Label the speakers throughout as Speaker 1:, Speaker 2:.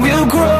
Speaker 1: we'll grow.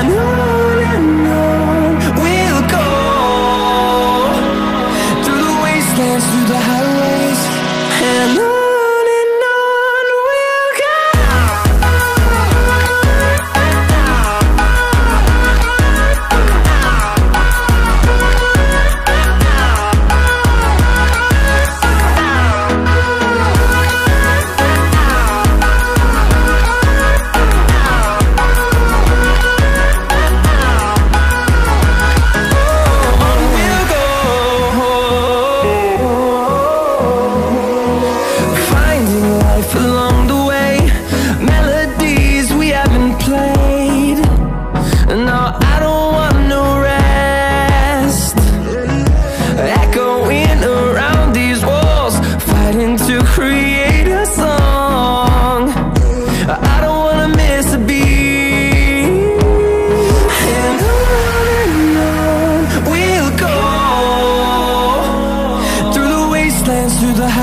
Speaker 1: again.